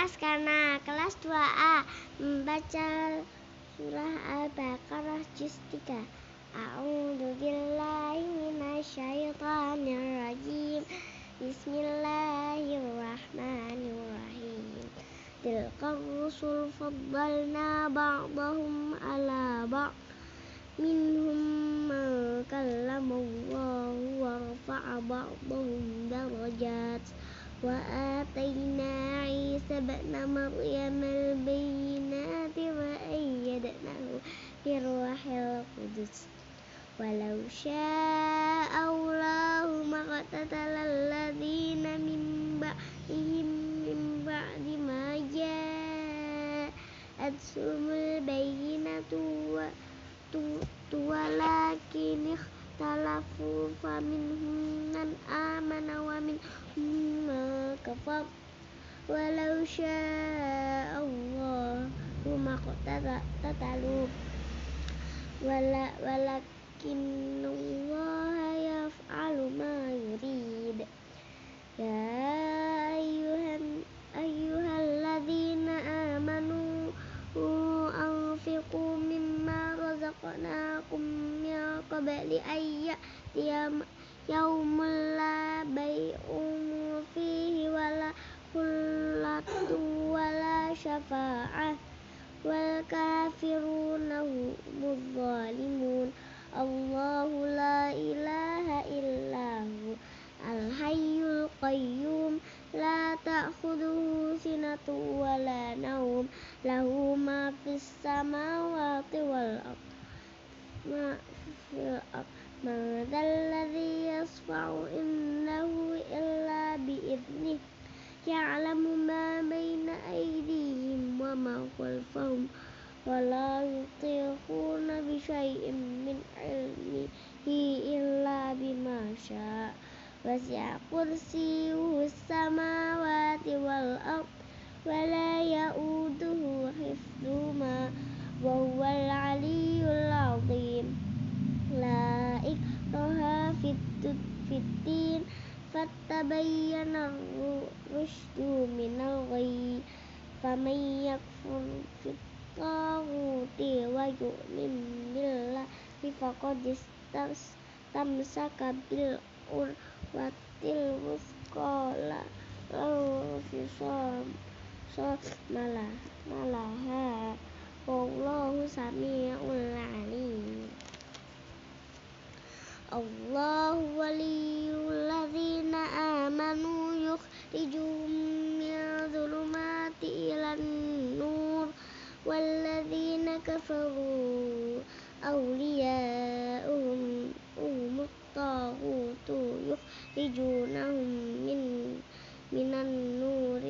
Askana kelas 2A membaca surah Al-Baqarah juz 3. A'udzu billahi minasyaitonir rajim. Bismillahirrahmanirrahim. Tilka rusul faddalna ba'dahum ala ba'd. Minhum man kallama Allah wa rafa'a ba'dahum darajat. وآتينا عيسى ابن مريم البينات وأيدناه بروح القدس ولو شاء الله ما اقتتل الذين من بعدهم من بعد ما جاءتهم البينة ولكن اختلفوا Talafu faminhum man amana wa minhum man kafar walau syaa Allah maqtatalu wala walakin Allah yaf'alu ma yurid. Ya khalaqnakum min qabli ayya yaumul la bai'un fihi wala kullatu wala syafa'ah. Wal kafiruna hum zalimun. فتبين الرشد من الغي فمن يكفر في الطاغوت ويؤمن بالله فقد استمسك بالعروة الوثقى لا انفصام لها والله سميع عليم الله ولي الذين آمنوا يخرجهم من الظلمات إلى النور والذين كفروا أولياؤهم هم الطاغوت يخرجونهم من من النور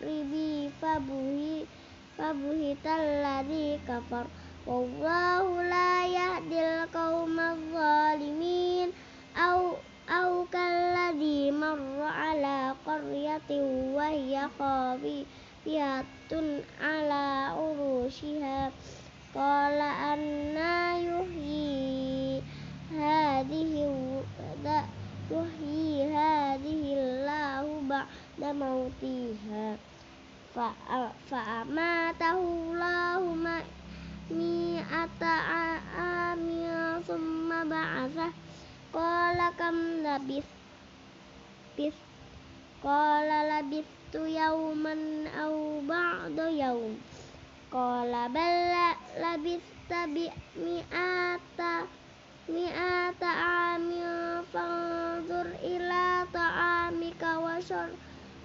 ribi fabuhi fabuhi talladhi kafar. Wallahu la yahdil qaumadh zalimin. Au au kalladhi marra ala qaryatin wa hiya khawiyatun ala urushiha. Qala anna yuhyi hadhihi yuhyi hadhihi Allahu ba'd mautiha fa'amatahu Allahumma mi'ata amin summa ba'athah qala kam labis bis. Qala labis tu yauman au ba'da yaum. Qala bal labis tabi mi'ata mi'ata amin fanzur ila ta'amika wa syar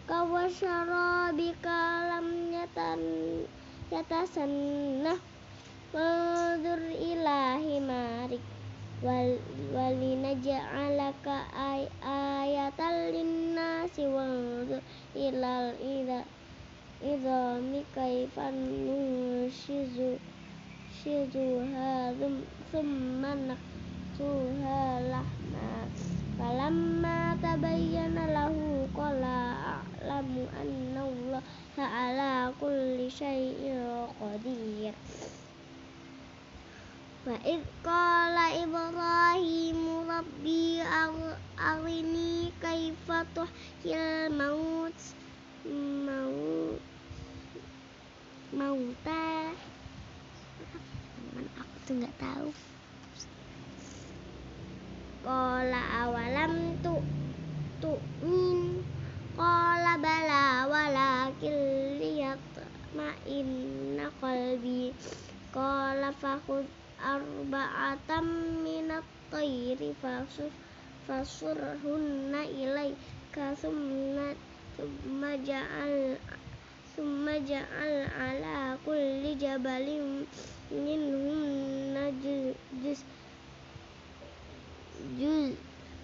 kawasyarabika lam yatan yatasannah Mandur ilahi marik wal walinaj'alaka ay ayatan linnasi wanzur ilal ida idami kaifan nushizu shizuha thumma naksuha lahma falamma tabayyana lahu qala a'lamu anna Allah ala kulli syai'in qadir Wa id qala Ibrahim rabbi arini kaifa tuhyil maut maut mauta aku tuh nggak tahu Qala awalam tu tu'min. Qala bala walakin liyat ma'inna qalbi. Qala fakhud arba'atam minat tayri fasur fasurhunna ilaika summa summa ja'al summa ja'al ala kulli jabalin minhum juz juz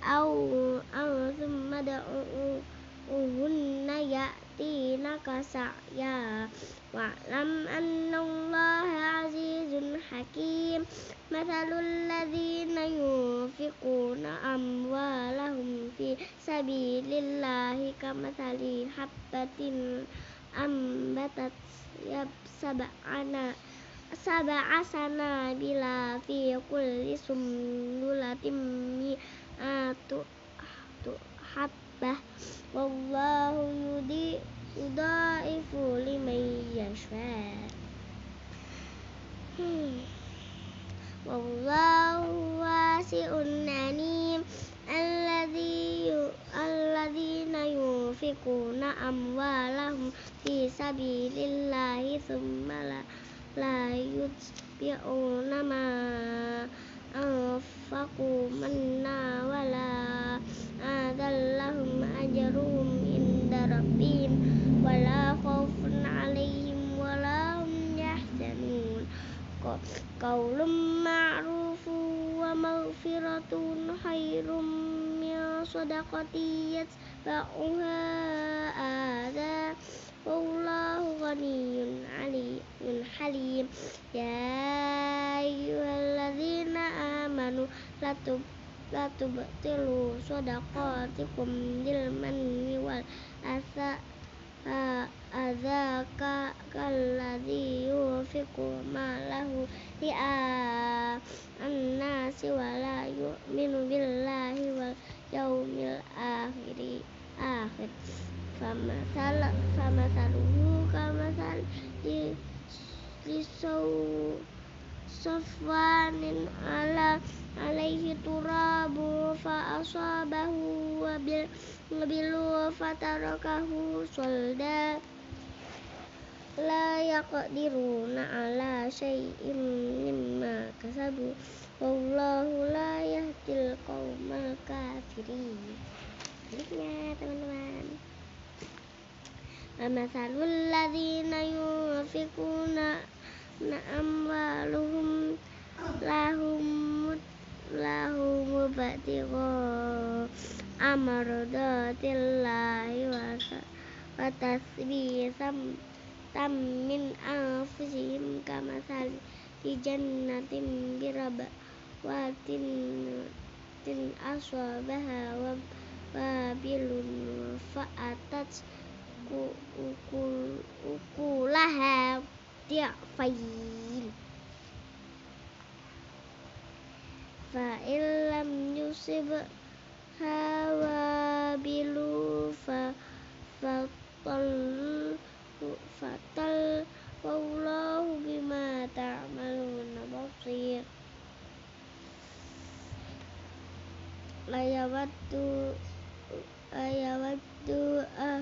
au au summa da'u uhunna ya'tinaka sa'ya wa'lam annallaha azizun hakim. Mathalul ladzina yunfiquna amwalahum fi sabilillahi kamathali habbatin ambatat sab'ana sab'a sanabila fi kulli sumbulatin mi'atu habbah wallahu yudi yudaifu liman yasha wallahu wasi'un alim alladhi alladhina yunfikuna amwalahum fi sabilillahi thumma la, la yutbi'una ma anfaqu manna wala adallahum ajruhum inda rabbihim wala khaufun alaihim wala hum yahzanun qaulun ma'rufun wa maghfiratun khairum min sadaqati yatba'uha adha والله غني علي حليم. يا أيها الذين آمنوا لا لا تبطلوا صدقاتكم بالمن والأساء أذاك الذي ما ماله رئاء الناس ولا يؤمن بالله واليوم الآخر. آخر. Yaumil akhiri akhir famasal famasaluhu kamasal di lisau safwanin ala alaihi turabu fa asabahu wabil ngabilu fatarakahu solda. La yaqdiruna ala syai'in mimma kasabu wallahu la yahdil qaumal kafirin. Selanjutnya teman-teman Amasalul ladzina yunfikuna na amwaluhum lahum lahum batigha amradatillahi wa tasbiham tam min anfusihim kamasal di jannatin biraba ukulaha di'fain fa illam yusib hawa bilu fa fatal fatal wallahu bima ta'maluna basir. La yawaddu ayawaddu ah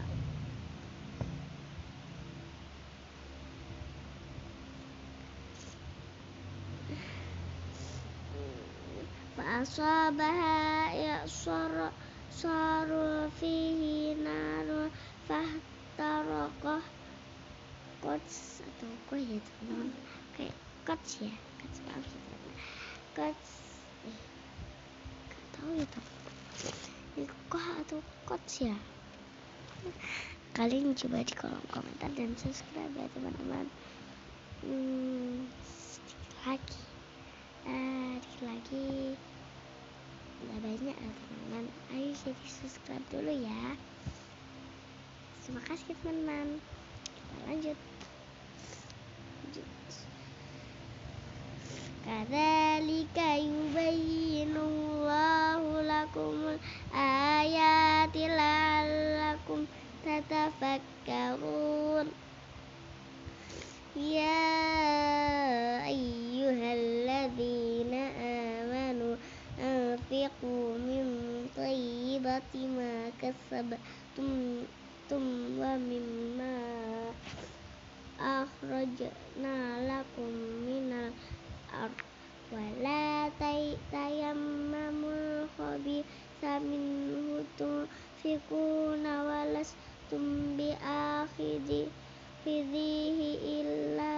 asabaha ya'sar saru fihi narun fahtaraqah kots atau kok ya teman kayak kots ya kots maaf ya teman kots eh gak tau ya teman kok atau kots ya kalian coba di kolom komentar dan subscribe ya teman-teman hmm, sedikit lagi uh, sedikit lagi udah banyak ya teman-teman ayo jadi subscribe dulu ya. Terima kasih teman-teman. Kita lanjut. Kadzalika yubayyinullahu lakumul ayati la'allakum tatafakkarun. Ya ayyuhalladzina ma kasabtum wa mimma akhrajna lakum minal ard wala tayammamul khabitha minhu tunfikuna walastum biakhidhi fidihi illa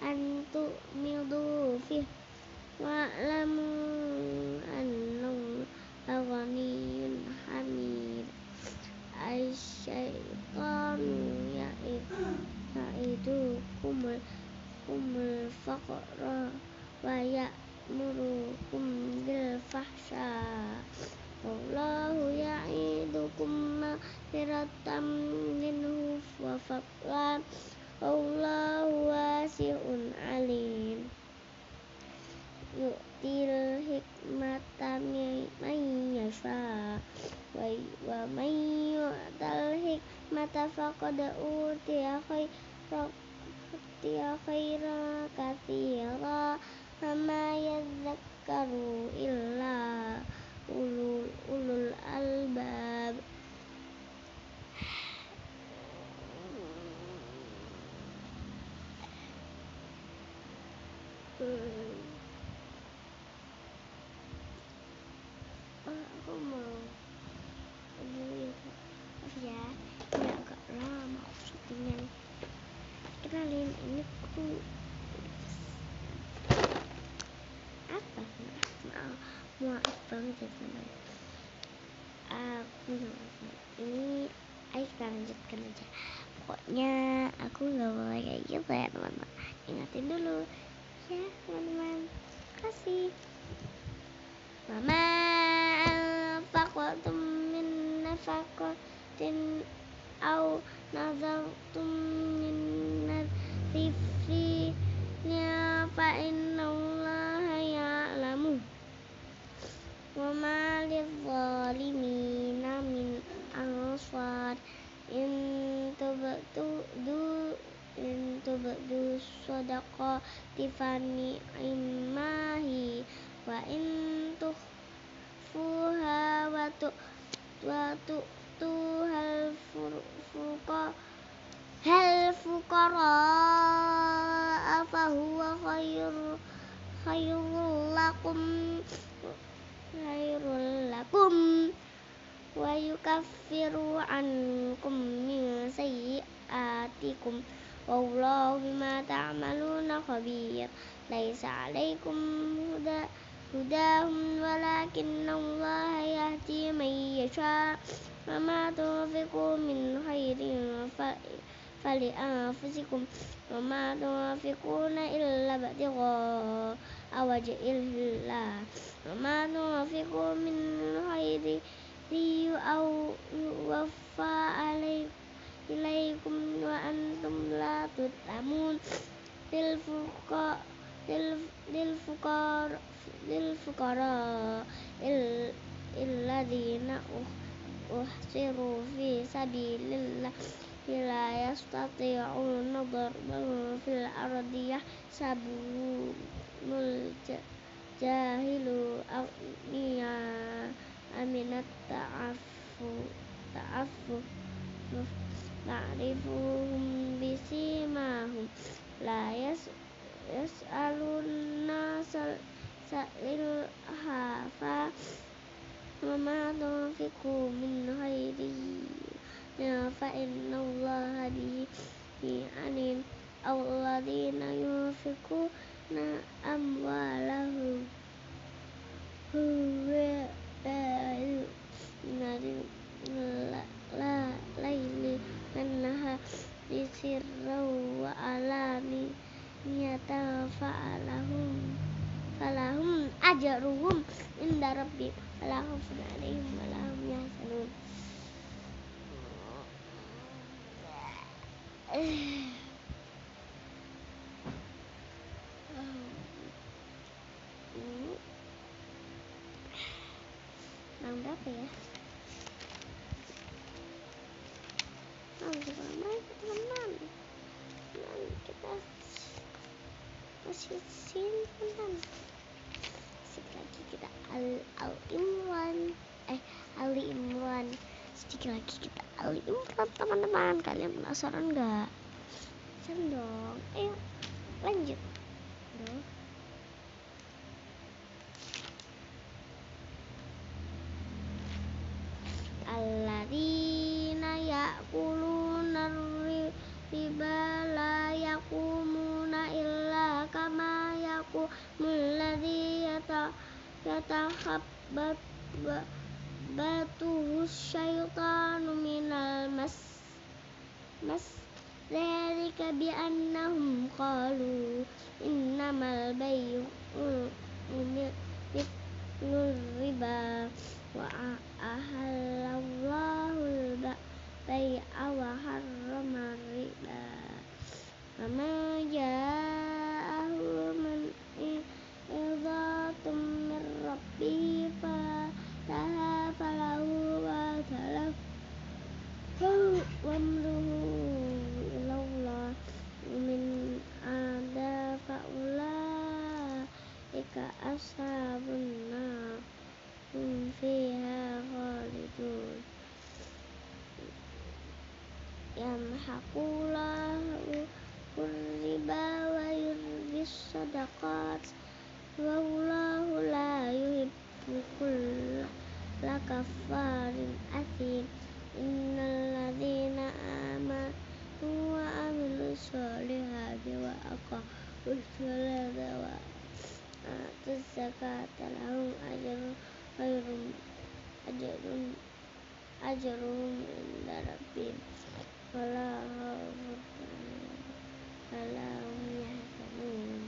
an tu'midu fih wa'lamu annahu aghaniyun hamid asyaitanu ya'idukumul kumul faqra wa ya'murukum bil fahsya Wallahu ya'idukum maghfiratan minhu wa fadlan Wallahu wasi'un alim Yu'til hikmata man yasha wa man yu'tal hikmata faqad utiya khairan utiya khairan katsira ma yadhakkaru illa ulul ulul albab hmm. oh, aku mau ini ya ini agak lama syutingnya kenalin ini aku apa? Maaf banget ya teman aku ini ayo kita lanjutkan aja. Pokoknya aku nggak boleh kayak gitu ya teman-teman. Ingatin dulu. Ya teman-teman. Kasih. Mama anfaqtum min nafaqatin au nazartum min nadhifina fa inna allaha ya'lamu. Wa ma lidzalimina min ansar. In tubtu du in tubdu sadaqati fani imahi wa in tukhfuha wa tu wa tu tu hal furqa hal fuqara fa huwa khair khairul lakum khairul lakum wa yukaffiru ankum min sayyi'atikum wallahu bima ta'maluna khabir laisa 'alaikum huda hudahum walakinna Allah yahdi man yasha wa ma tunfiqu min khairin فلأنفسكم وما تنفقون إلا ابتغاء وجه الله وما تنفقوا من خير أو يوفى إليكم وأنتم لا تظلمون للفقراء للفقراء للفقراء الذين أحصروا في سبيل الله wilayah la yastati'una darban fil ardi yahsabunul jahilu aghniya aminat ta'affu ta'affu ta'rifuhum bisimahum la yas yas'aluna sal sa'il hafa wa ma tunfiqu min khairin Ya, fa inna allaha bihi alim aw alladhina Huwe amwalahum. Huwa bayu nari la laili annaha disirru wa alani niyata fa'alahum falahum ajruhum inda rabbihim. Wala khaufun alaihim wala hum yahzanun. Bang berapa ya? Oh, teman-teman, teman-teman. Kita masih sini, teman-teman. Lagi kita al al imran eh ali imran sedikit lagi kita ali imran teman-teman. Kalian penasaran nggak? Penasaran dong. Ayo lanjut. Dong Dzalika bi annahum qalu innamal bay'u mithlul riba wa ahallallahu al-bay'a wa harrama riba. Fama ja'ahu man idhatum min rabbihi fataha falahu wa talaf wamruhu ilallah min ada faulaika ashabun nar hum fiha khalidun yamhaqullahu riba wa yurbis sadaqat wallahu la yuhibbu kulla kafarin athim innal ladzina amanu wa amilus solihati wa aqamus wala hum yahzanun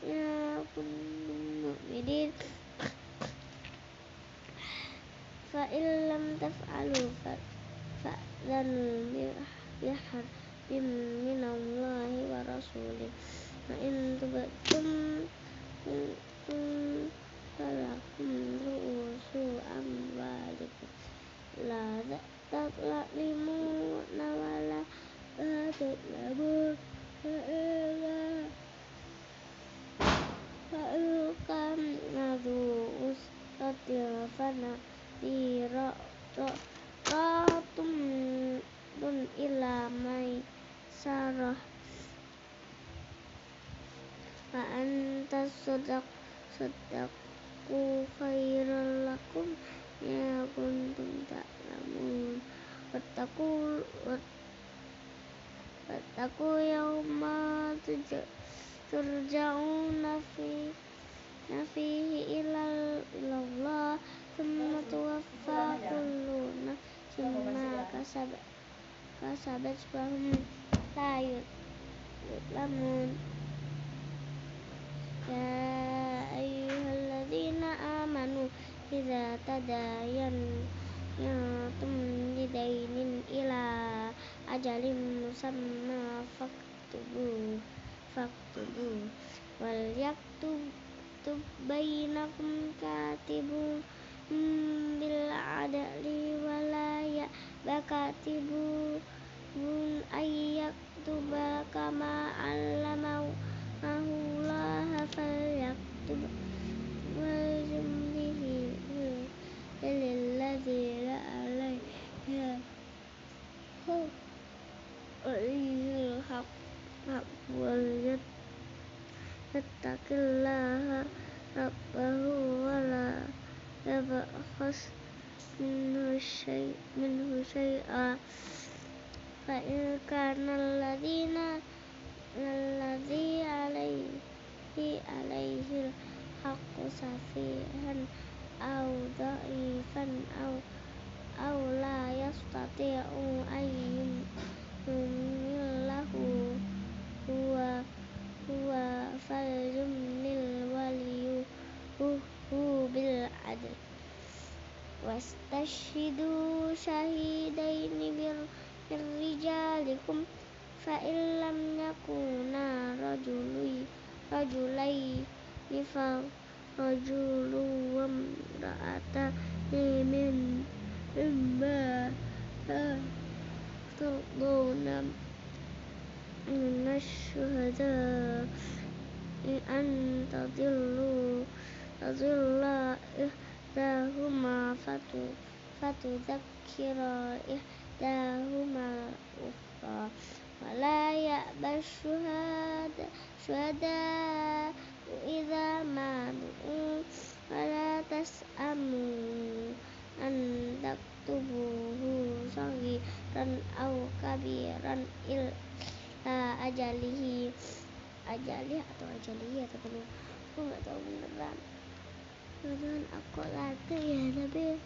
ya kuntum mu'minin fa illam taf'alu fa'dhanu bihar bim minallahi wa rasulih fa in tubtum falakum ru'usu amwalikum la taqlimuna wa la taqlamun fa'ila fa'ilkam nadu ustatil fana dira ratum dun ila mai sarah. Fa anta sadaq sadaqu khairal lakum ya kuntum ta'lamun. Wattaqu wattaqu yawma turja'una fi nafihi ilal ilallah thumma tuwaffa kullu nafsin ma kasabat kasabat wa hum la yuzlamun ya ayyuhalladzina amanu idza tadayantum bidainin ila ajalin musamma faktubu وليكتب بينكم كاتب bil adli wala ya bakatibu bun ayyak tuba kama allamau بالعدل واستشهدوا شهيدين من رجالكم فإن لم يكونا رجلين رجلين فرجل وامرأتان من مما ترضون من الشهداء أن تضلوا Rasulullah ihdahuma fatu fatu zakira ihdahuma ukhra wala ya'bas syuhada syuhada idza ma du'u wala tas'amu an taktubuhu saghiran au kabiran il ajalihi. Ajali atau ajali atau aku nggak tahu beneran beneran aku latih ya tapi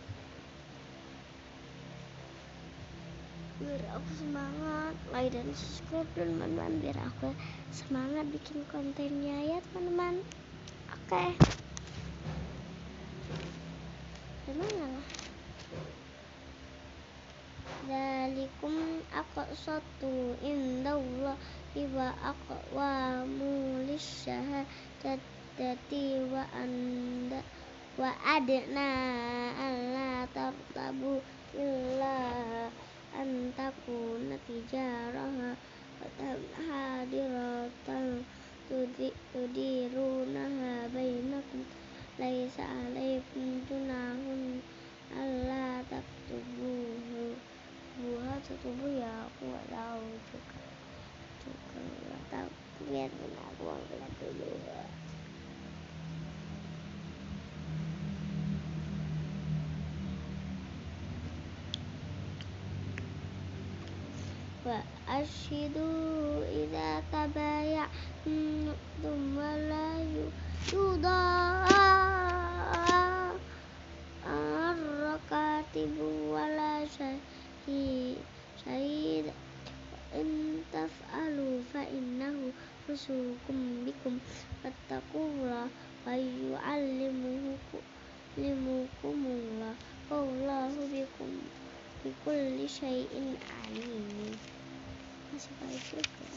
biar aku semangat like dan subscribe teman-teman biar aku semangat bikin kontennya ya teman-teman oke okay. gimana lah Dalikum aqsatu indallah wa aqwamu lisyahadati wa anda wa adna alla tartabu illa an takuna tijaraha hadiratan tudirunaha bainakum laisa alaikum junahun alla taktubuhu buah tubuh ya aku nggak tahu juga juga tahu biar aku angkat dulu wa ashidu idza tabaya'tum wa la yuda ar-rakatibu wa la syahid in taf'alu fa innahu fusukum bikum fattaqullaha wa yu'allimukumullah bikulli syai'in alim masih baik juga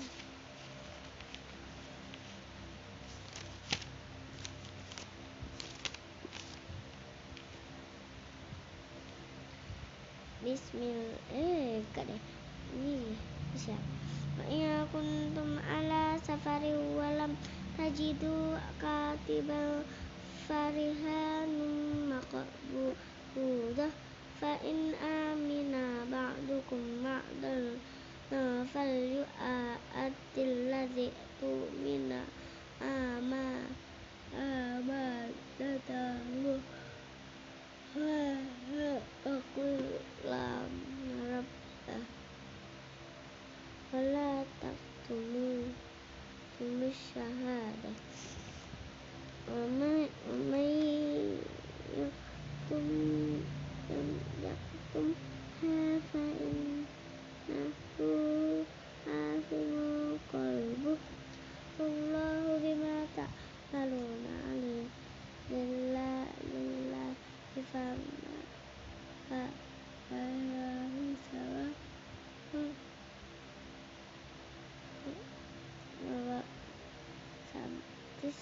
Bismillah eh gak deh. Ini bisa. Ya kuntum ala safari walam tajidu katibal farihanum maqbudah fa in amina ba'dukum ba'dal falyu'atil ladzi tu'mina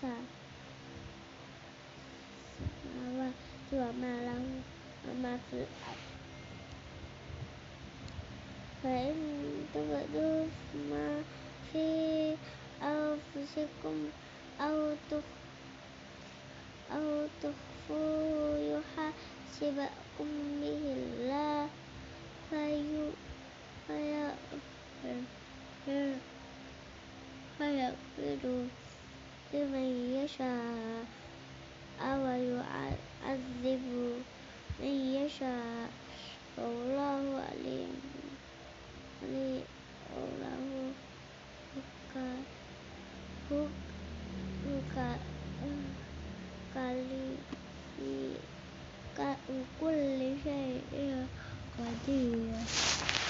sản và rửa mà là mà dự phải tôi vợ đưa mà khi ao sẽ cùng ao tục ao tục phu yuha sẽ vợ cùng mi la fayu phải fayu fayu fayu من يشاء أو يعذب من يشاء والله عليم والله كل شيء قدير